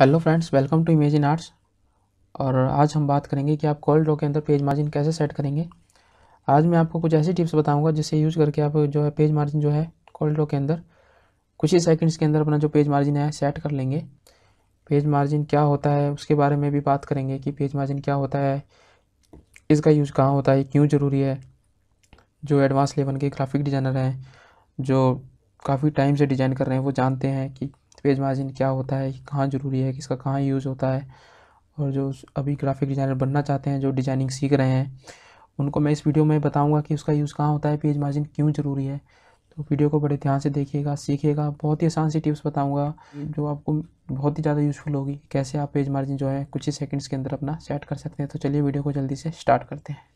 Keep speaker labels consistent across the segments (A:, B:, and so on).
A: Hello friends welcome to imagine arts और आज हम बात करेंगे कि आप कॉल ड्रॉ के अंदर पेज मार्जिन कैसे सेट करेंगे। आज मैं आपको कुछ ऐसी टिप्स बताऊँगा जिससे यूज़ करके आप जो है पेज मार्जिन जो है कॉल ड्रॉ के अंदर कुछ ही सेकंड्स के अंदर अपना जो पेज मार्जिन है सेट कर लेंगे। पेज मार्जिन क्या होता है, उसके बारे में भी बात करेंगे कि पेज मार्जिन क्या होता है, इसका यूज़ कहाँ होता है, क्यों ज़रूरी है। जो एडवांस लेवल के ग्राफिक डिज़ाइनर हैं, जो काफ़ी टाइम से डिज़ाइन कर रहे हैं, वो जानते हैं कि पेज मार्जिन क्या होता है, कहाँ ज़रूरी है, किसका कहाँ यूज़ होता है और जो अभी ग्राफिक डिज़ाइनर बनना चाहते हैं, जो डिज़ाइनिंग सीख रहे हैं, उनको मैं इस वीडियो में बताऊँगा कि उसका यूज़ कहाँ होता है, पेज मार्जिन क्यों ज़रूरी है। तो वीडियो को बड़े ध्यान से देखिएगा, सीखिएगा, बहुत ही आसान सी टिप्स बताऊँगा, जो आपको बहुत ही ज़्यादा यूज़फुल होगी कैसे आप पेज मार्जिन जो है कुछ ही सेकंड्स के अंदर अपना सेट कर सकते हैं। तो चलिए वीडियो को जल्दी से स्टार्ट करते हैं।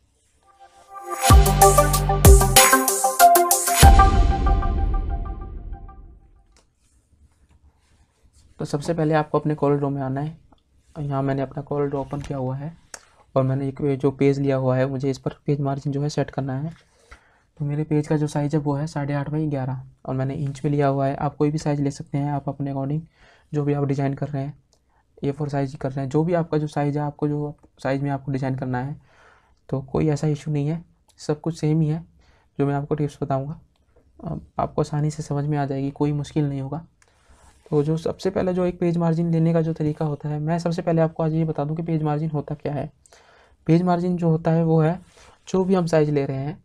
A: तो सबसे पहले आपको अपने कॉल ड्रॉ में आना है। यहाँ मैंने अपना कॉल ड्रॉ ओपन किया हुआ है और मैंने एक जो पेज लिया हुआ है, मुझे इस पर पेज मार्जिन जो है सेट करना है। तो मेरे पेज का जो साइज़ है वो है साढ़े आठ बाई ग्यारह और मैंने इंच में लिया हुआ है। आप कोई भी साइज़ ले सकते हैं, आप अपने अकॉर्डिंग जो भी आप डिज़ाइन कर रहे हैं ए फोर साइज़ कर रहे हैं। जो भी आपका जो साइज़ है, आपको जो साइज़ में आपको डिज़ाइन करना है तो कोई ऐसा इशू नहीं है। सब कुछ सेम ही है, जो मैं आपको टिप्स बताऊँगा। आपको आसानी से समझ में आ जाएगी, कोई मुश्किल नहीं होगा। तो जो सबसे पहले जो एक पेज मार्जिन लेने का जो तरीका होता है, मैं सबसे पहले आपको आज ये बता दूँ कि पेज मार्जिन होता क्या है। पेज मार्जिन जो होता है वो है, जो भी हम साइज़ ले रहे हैं,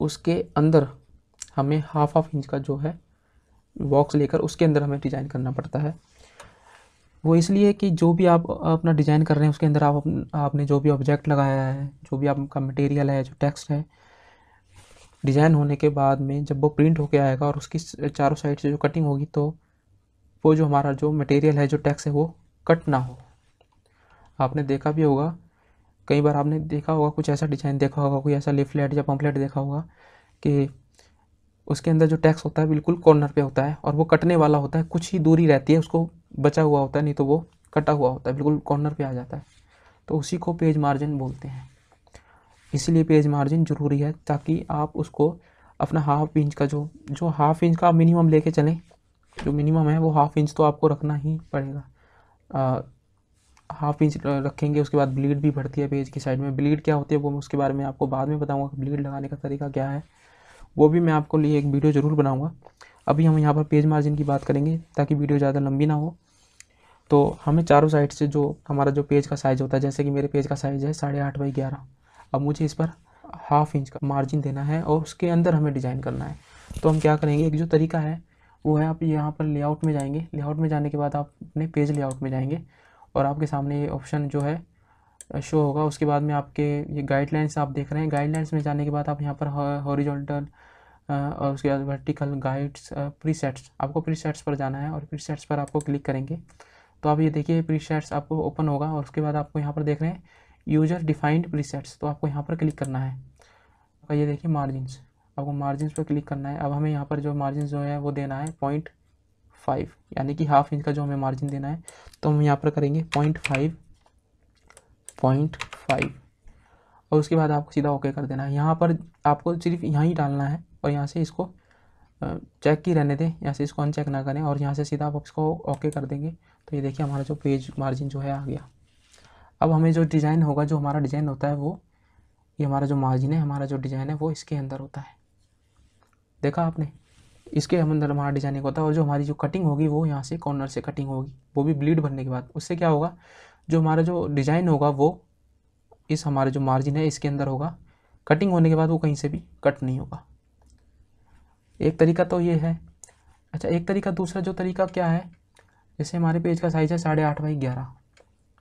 A: उसके अंदर हमें हाफ़ हाफ़ इंच का जो है बॉक्स लेकर उसके अंदर हमें डिज़ाइन करना पड़ता है। वो इसलिए कि जो भी आप अपना डिज़ाइन कर रहे हैं, उसके अंदर आप आपने जो भी ऑब्जेक्ट लगाया है, जो भी आपका मटेरियल है, जो टेक्स्ट है डिज़ाइन होने के बाद में जब वो प्रिंट होके आएगा और उसकी चारों साइड से जो कटिंग होगी तो वो जो हमारा जो मटेरियल है, जो टैक्स है, वो कट ना हो। आपने देखा भी होगा, कई बार आपने देखा होगा, कुछ ऐसा डिज़ाइन देखा होगा, कोई ऐसा लिफलेट या पम्पलेट देखा होगा कि उसके अंदर जो टैक्स होता है, बिल्कुल कॉर्नर पे होता है और वो कटने वाला होता है, कुछ ही दूरी रहती है, उसको बचा हुआ होता है, नहीं तो वो कटा हुआ होता है, बिल्कुल कॉर्नर पे आ जाता है। तो उसी को पेज मार्जिन बोलते हैं। इसीलिए पेज मार्जिन ज़रूरी है ताकि आप उसको अपना हाफ़ इंच का जो जो हाफ़ इंच का मिनिमम लेके चलें जो मिनिमम है, वो हाफ़ इंच तो आपको रखना ही पड़ेगा। हाफ़ इंच रखेंगे, उसके बाद ब्लीड भी भरती है पेज की साइड में। ब्लीड क्या होती है, वो मैं उसके बारे में आपको बाद में बताऊँगा ब्लीड लगाने का तरीका क्या है। वो भी मैं आपको लिए एक वीडियो ज़रूर बनाऊँगा। अभी हम यहाँ पर पेज मार्जिन की बात करेंगे, ताकि वीडियो ज़्यादा लंबी ना हो। तो हमें चारों साइड से जो हमारा जो पेज का साइज़ होता है, जैसे कि मेरे पेज का साइज़ है साढ़े आठ बाई ग्यारह। अब मुझे इस पर हाफ़ इंच का मार्जिन देना है और उसके अंदर हमें डिज़ाइन करना है। तो हम क्या करेंगे, एक जो तरीका है वो है, आप यहाँ पर लेआउट में जाएँगे। लेआउट में जाने के बाद आप अपने पेज लेआउट में जाएँगे और आपके सामने ये ऑप्शन जो है शो होगा। उसके बाद में आपके ये गाइडलाइंस आप देख रहे हैं। गाइडलाइंस में जाने के बाद आप यहाँ पर हॉरिजॉन्टल और उसके बाद वर्टिकल गाइड्स प्रीसेट्स आपको प्रीसेट्स पर जाना है और प्रीसेट्स पर आपको क्लिक करेंगे। तो आप ये देखिए प्रीसेट्स आपको ओपन होगा और उसके बाद आपको यहाँ पर देख रहे हैं यूज़र डिफाइंड प्रीसेट्स तो आपको यहाँ पर क्लिक करना है। ये देखिए मार्जिनस आपको मार्जिन पर क्लिक करना है। अब हमें यहाँ पर जो मार्जिन जो है वो देना है पॉइंट फाइव यानी कि हाफ़ इंच का जो हमें मार्जिन देना है तो हम यहाँ पर करेंगे पॉइंट फाइव पॉइंट फाइव और उसके बाद आपको सीधा ओके कर देना है। यहाँ पर आपको सिर्फ़ यहाँ ही डालना है और यहाँ से इसको चेक ही रहने दें। यहाँ से इसको अनचेक ना करें और यहाँ से सीधा आप इसको ओके कर देंगे। तो ये देखिए हमारा जो पेज मार्जिन जो है आ गया। अब हमें जो डिज़ाइन होगा, जो हमारा डिज़ाइन होता है वो, ये हमारा जो मार्जिन है, हमारा जो डिज़ाइन है वो इसके अंदर होता है। देखा आपने? इसके हम अंदर हमारा डिज़ाइनिंग होता है और जो हमारी जो कटिंग होगी वो यहाँ से कॉर्नर से कटिंग होगी। वो भी ब्लीड भरने के बाद। उससे क्या होगा? जो हमारा जो डिज़ाइन होगा वो इस हमारे जो मार्जिन है इसके अंदर होगा। कटिंग होने के बाद वो कहीं से भी कट नहीं होगा। एक तरीका तो ये है। अच्छा एक तरीका, दूसरा जो तरीका क्या है? जैसे हमारे पेज का साइज़ है साढ़े आठ बाई ग्यारह।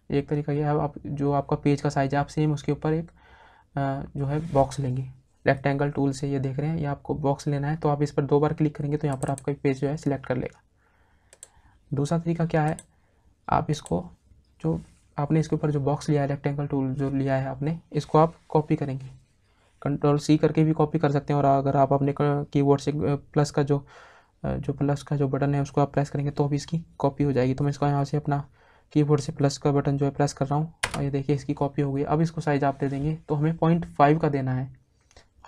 A: एक तरीका ये है, आप जो आपका पेज का साइज़ है, आप सेम उसके ऊपर एक जो है बॉक्स लेंगे। रेक्टेंगल टूल से ये देख रहे हैं, ये आपको बॉक्स लेना है तो आप इस पर दो बार क्लिक करेंगे तो यहाँ पर आपका पेज जो है सिलेक्ट कर लेगा। दूसरा तरीका क्या है? आप इसको जो आपने इसके ऊपर जो बॉक्स लिया है रेक्टेंगल टूल जो लिया है आपने, इसको आप कॉपी करेंगे। कंट्रोल सी करके भी कॉपी कर सकते हैं और अगर आप अपने कीबोर्ड से प्लस का जो जो प्लस का जो बटन है, उसको आप प्रेस करेंगे तो भी इसकी कॉपी हो जाएगी। तो मैं इसको यहाँ से अपना कीबोर्ड से प्लस का बटन जो है प्रेस कर रहा हूँ, और ये देखिए इसकी कॉपी हो गई। अब इसको साइज़ आप दे देंगे तो हमें पॉइंट फाइव का देना है।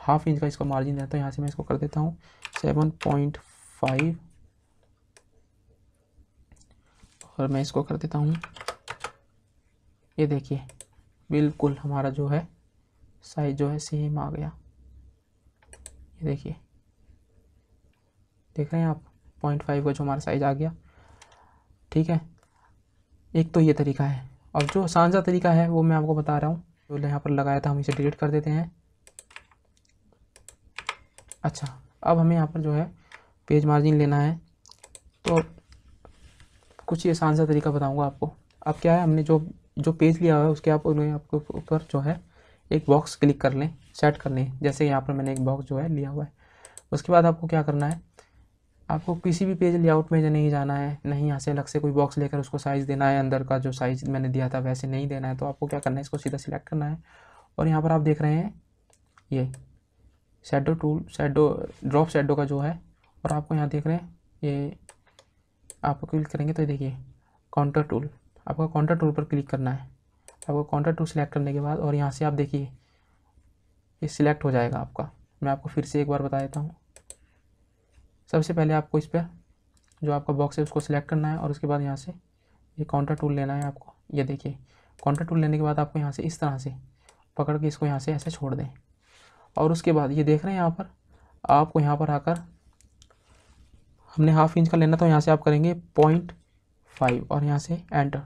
A: हाफ़ इंच का इसका मार्जिन रहता है, यहाँ से मैं इसको कर देता हूँ। सेवन पॉइंट फाइव और मैं इसको कर देता हूँ। ये देखिए, बिल्कुल हमारा जो है साइज़ जो है सेम आ गया। ये देखिए, देख रहे हैं आप? पॉइंट फाइव का जो हमारा साइज़ आ गया। ठीक है? एक तो ये तरीका है। अब जो सांझा तरीका है, वो मैं आपको बता रहा हूँ। जो यहाँ पर लगाया था, हम इसे डिलीट कर देते हैं। अच्छा अब हमें यहाँ पर जो है पेज मार्जिन लेना है। तो कुछ ये सा तरीका बताऊँगा आपको। अब क्या है, हमने जो जो पेज लिया हुआ है, उसके आप उन्हें आपके ऊपर जो है एक बॉक्स क्लिक कर लें सेट कर लें। जैसे यहाँ पर मैंने एक बॉक्स जो है लिया हुआ है। उसके बाद आपको क्या करना है, आपको किसी भी पेज लेआउट में नहीं जाना है, नहीं यहाँ से अलग से कोई बॉक्स लेकर उसको साइज़ देना है, अंदर का जो साइज़ मैंने दिया था वैसे नहीं देना है। तो आपको क्या करना है, इसको सीधा सिलेक्ट करना है। और यहाँ पर आप देख रहे हैं, ये shadow tool shadow drop shadow का जो है, और आपको यहाँ देख रहे हैं, ये आप क्लिक करेंगे तो देखिए काउंटर टूल आपको काउंटर टूल पर क्लिक करना है। आपको काउंटर टूल सेलेक्ट करने के बाद, और यहाँ से आप देखिए, ये सिलेक्ट हो जाएगा आपका। मैं आपको फिर से एक बार बता देता हूँ। सबसे पहले आपको इस पर जो आपका बॉक्स है, उसको सिलेक्ट करना है, और उसके बाद यहाँ से ये काउंटर टूल लेना है आपको। ये देखिए काउंटर टूल लेने के बाद आपको यहाँ से इस तरह से पकड़ के इसको यहाँ से ऐसे छोड़ दें। और उसके बाद, ये देख रहे हैं यहाँ पर, आपको यहाँ पर आकर, हमने हाफ़ इंच का लेना तो यहाँ से आप करेंगे पॉइंट फाइव और यहाँ से एंटर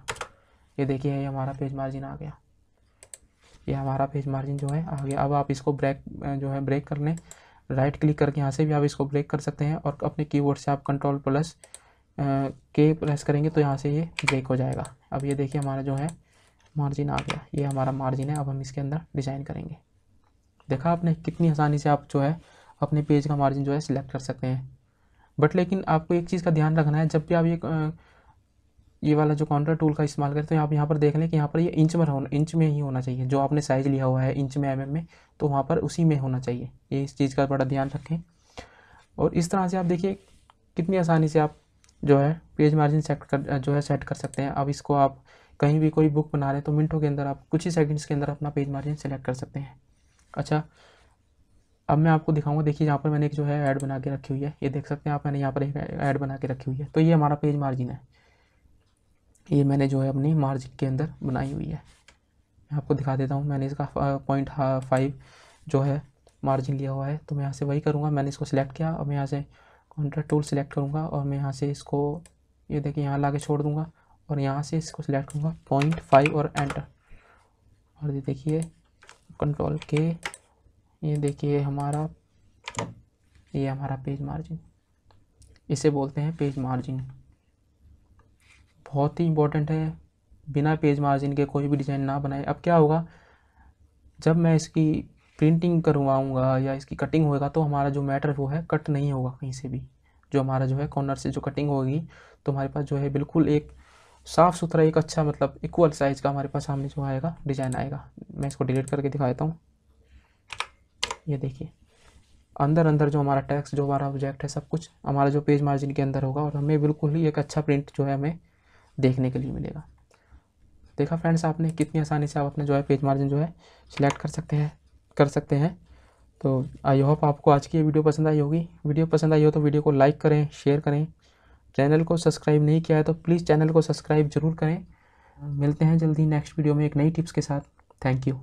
A: ये देखिए, ये हमारा पेज मार्जिन आ गया। ये हमारा पेज मार्जिन जो है, आ गया। अब आप इसको ब्रेक जो है ब्रेक कर लें राइट क्लिक करके यहाँ से भी आप इसको ब्रेक कर सकते हैं और अपने कीबोर्ड से आप कंट्रोल प्लस के प्रेस करेंगे तो यहाँ से ये ब्रेक हो जाएगा। अब ये देखिए, हमारा जो है मार्जिन आ गया। ये हमारा मार्जिन है, अब हम इसके अंदर डिज़ाइन करेंगे। देखा आपने कितनी आसानी से आप जो है अपने पेज का मार्जिन जो है सिलेक्ट कर सकते हैं। बट लेकिन आपको एक चीज़ का ध्यान रखना है, जब भी आप ये ये वाला जो काउंटर टूल का इस्तेमाल करते हैं, आप यहाँ पर देख लें कि यहाँ पर ये इंच में होना इंच में ही होना चाहिए। जो आपने साइज़ लिया हुआ है इंच में एम में तो वहाँ पर उसी में होना चाहिए। ये इस चीज़ का बड़ा ध्यान रखें। और इस तरह से आप देखिए कितनी आसानी से आप जो है पेज मार्जिन सेट कर, जो है सेट कर सकते हैं। अब इसको आप कहीं भी कोई बुक बना रहे हैं तो मिनटों के अंदर आप, कुछ ही सेकंड्स के अंदर अपना पेज मार्जिन सेलेक्ट कर सकते हैं। अच्छा अब मैं आपको दिखाऊँगा, देखिए यहाँ पर मैंने एक जो है ऐड बना के रखी हुई है। ये देख सकते हैं आप, मैंने यहाँ पर एक ऐड बना के रखी हुई है। तो ये हमारा पेज मार्जिन है। ये मैंने जो है अपनी मार्जिन के अंदर बनाई हुई है। मैं आपको दिखा देता हूँ, मैंने इसका पॉइंट फाइव जो है मार्जिन लिया हुआ है। तो मैं यहाँ से वही करूँगा, मैंने इसको सिलेक्ट किया और मैं यहाँ से काउंटर टूल सेलेक्ट करूँगा और मैं यहाँ से इसको, ये देखिए यहाँ ला छोड़ दूँगा और यहाँ से इसको सिलेक्ट करूँगा पॉइंट फाइव और एंटर और ये देखिए कंट्रोल के। ये देखिए हमारा, ये हमारा पेज मार्जिन इसे बोलते हैं पेज मार्जिन बहुत ही इंपॉर्टेंट है। बिना पेज मार्जिन के कोई भी डिज़ाइन ना बनाए। अब क्या होगा? जब मैं इसकी प्रिंटिंग करवाऊँगा या इसकी कटिंग होगा तो हमारा जो मैटर वो है कट नहीं होगा कहीं से भी। जो हमारा जो है कॉर्नर से जो कटिंग होगी तो हमारे पास जो है बिल्कुल एक साफ़ सुथरा एक अच्छा मतलब इक्वल साइज़ का हमारे पास सामने जो आएगा डिज़ाइन आएगा। मैं इसको डिलीट करके दिखा देता हूँ। ये देखिए। अंदर अंदर जो हमारा टैक्स जो हमारा ऑब्जेक्ट है, सब कुछ हमारा जो पेज मार्जिन के अंदर होगा और हमें बिल्कुल ही एक अच्छा प्रिंट जो है हमें देखने के लिए मिलेगा। देखा फ्रेंड्स आपने कितनी आसानी से आप अपने जो है पेज मार्जिन जो है सिलेक्ट कर सकते हैं, कर सकते हैं। तो आई होप आपको आज की ये वीडियो पसंद आई होगी। वीडियो पसंद आई हो तो वीडियो को लाइक करें शेयर करें। चैनल को सब्सक्राइब नहीं किया है तो प्लीज़ चैनल को सब्सक्राइब ज़रूर करें। मिलते हैं जल्दी नेक्स्ट वीडियो में एक नई टिप्स के साथ। Thank you.